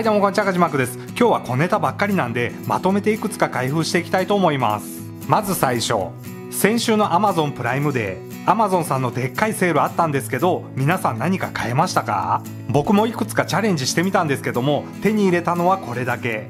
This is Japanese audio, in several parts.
はいどうもこんにちはかじまくです。今日は小ネタばっかりなんでまとめていくつか開封していきたいと思います。まず最初先週の Amazon プライムデー。Amazon さんのでっかいセールあったんですけど皆さん何か買えましたか？僕もいくつかチャレンジしてみたんですけども手に入れたのはこれだけ。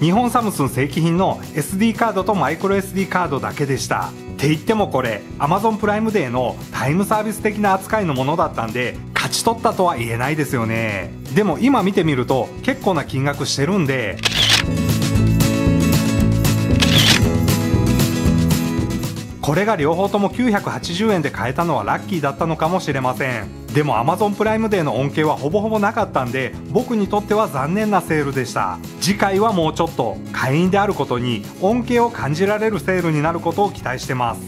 日本サムスン正規品の SD カードとマイクロ SD カードだけでした。って言ってもこれ Amazon プライムデーのタイムサービス的な扱いのものだったんで勝ち取ったとは言えないですよね。でも今見てみると結構な金額してるんで。これが両方とも980円で買えたのはラッキーだったのかもしれません。でも Amazon プライムデーの恩恵はほぼほぼなかったんで僕にとっては残念なセールでした。次回はもうちょっと会員であることに恩恵を感じられるセールになることを期待してます。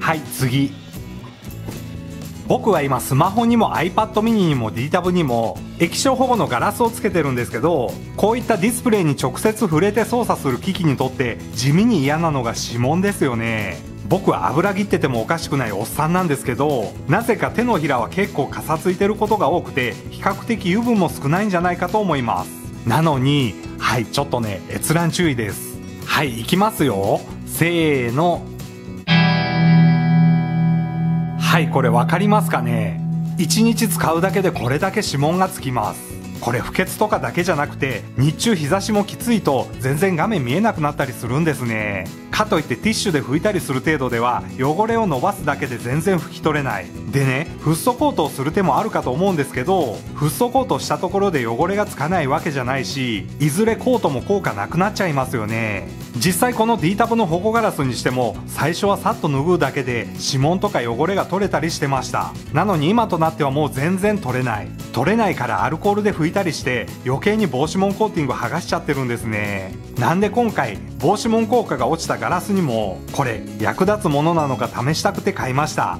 はい次。僕は今スマホにも iPad mini にも DTAB にも液晶保護のガラスをつけてるんですけどこういったディスプレイに直接触れて操作する機器にとって地味に嫌なのが指紋ですよね。僕は油切っててもおかしくないおっさんなんですけどなぜか手のひらは結構かさついてることが多くて比較的油分も少ないんじゃないかと思います。なのにはいちょっとね閲覧注意です。はい行きますよ。せーの。はいこれ分かりますかね？1日使うだけでこれだけ指紋がつきます。これ不潔とかだけじゃなくて日中日差しもきついと全然画面見えなくなったりするんですね。かといってティッシュで拭いたりする程度では汚れを伸ばすだけで全然拭き取れない。でねフッ素コートをする手もあるかと思うんですけどフッ素コートしたところで汚れがつかないわけじゃないしいずれコートも効果なくなっちゃいますよね。実際この D タブの保護ガラスにしても最初はさっと拭うだけで指紋とか汚れが取れたりしてました。なのに今となってはもう全然取れない。取れないからアルコールで拭いたりして余計に防止紋コーティング剥がしちゃってるんですね。なんで今回防止紋効果が落ちたガラスにもこれ役立つものなのか試したくて買いました。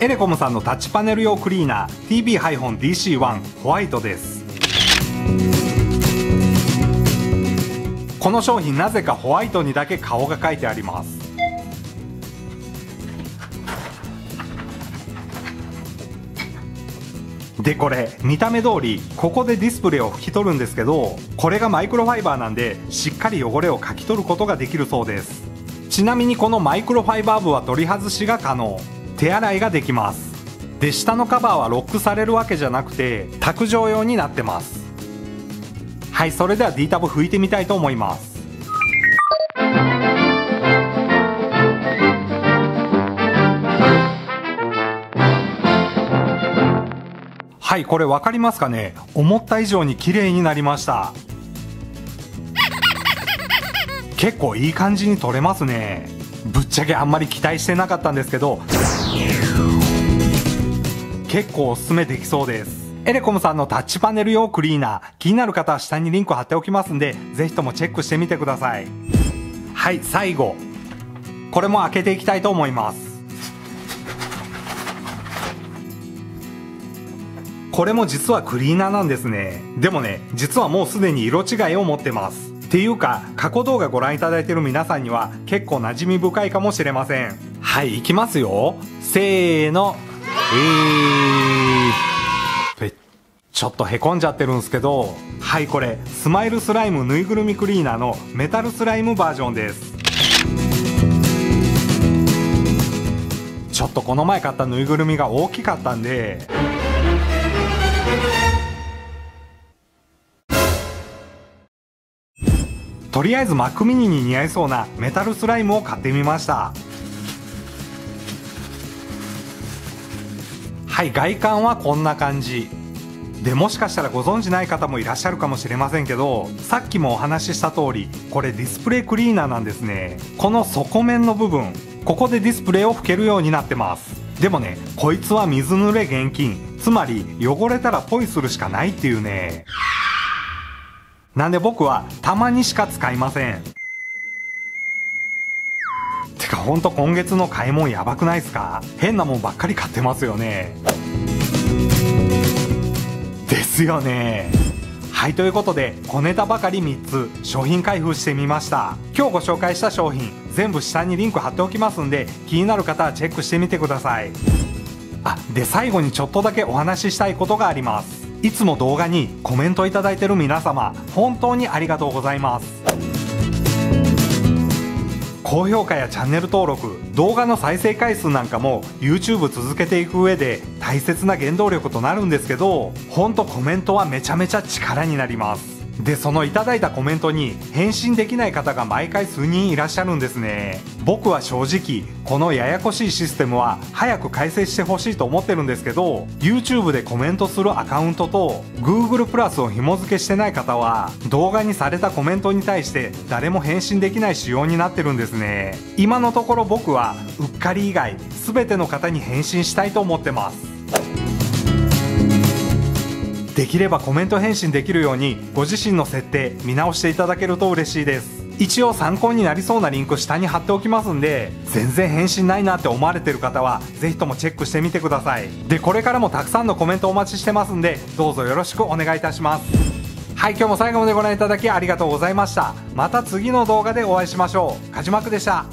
エレコムさんのタッチパネル用クリーナー TB-DC1 ホワイトです。この商品なぜかホワイトにだけ顔が書いてあります。でこれ見た目通りここでディスプレイを拭き取るんですけどこれがマイクロファイバーなんでしっかり汚れをかき取ることができるそうです。ちなみにこのマイクロファイバー部は取り外しが可能。手洗いができます。で下のカバーはロックされるわけじゃなくて卓上用になってます。はいそれでは D タブ拭いてみたいと思います。はいこれ分かりますかね？思った以上に綺麗になりました。結構いい感じに取れますね。ぶっちゃけあんまり期待してなかったんですけど。結構おすすめできそうです。エレコムさんのタッチパネル用クリーナー。気になる方は下にリンク貼っておきますんでぜひともチェックしてみてください。はい最後。これも開けていきたいと思います。これも実はクリーナーなんですね。でもね実はもうすでに色違いを持ってます。っていうか過去動画ご覧いただいてる皆さんには結構馴染み深いかもしれません。はいいきますよ。せーの。えー、ちょっとへこんじゃってるんですけど。はいこれスマイルスライムぬいぐるみクリーナーのメタルスライムバージョンです。ちょっとこの前買ったぬいぐるみが大きかったんで。とりあえず Mac mini に似合いそうなメタルスライムを買ってみました。はい外観はこんな感じ。でもしかしたらご存知ない方もいらっしゃるかもしれませんけどさっきもお話しした通りこれディスプレイクリーナーなんですね。この底面の部分ここでディスプレイを拭けるようになってます。でもねこいつは水濡れ厳禁。つまり汚れたらポイするしかないっていうね。なんで僕はたまにしか使いません。てかほんと今月の買い物やばくないっすか？変なもんばっかり買ってますよね。ですよね。はいということで小ネタばかり3つ商品開封してみました。今日ご紹介した商品全部下にリンク貼っておきますんで気になる方はチェックしてみてください。あで最後にちょっとだけお話ししたいことがあります。いつも動画にコメントいただいてる皆様本当にありがとうございます。高評価やチャンネル登録動画の再生回数なんかも YouTube 続けていく上で大切な原動力となるんですけどほんとコメントはめちゃめちゃ力になります。でそのいただいたコメントに返信できない方が毎回数人いらっしゃるんですね。僕は正直このややこしいシステムは早く改正してほしいと思ってるんですけど YouTube でコメントするアカウントと Google プラスを紐付けしてない方は動画にされたコメントに対して誰も返信できない仕様になってるんですね。今のところ僕はうっかり以外全ての方に返信したいと思ってます。できればコメント返信できるようにご自身の設定見直していただけると嬉しいです。一応参考になりそうなリンク下に貼っておきますんで全然返信ないなって思われてる方はぜひともチェックしてみてください。でこれからもたくさんのコメントお待ちしてますんでどうぞよろしくお願いいたします。はい今日も最後までご覧いただきありがとうございました。また次の動画でお会いしましょう。かじまくでした。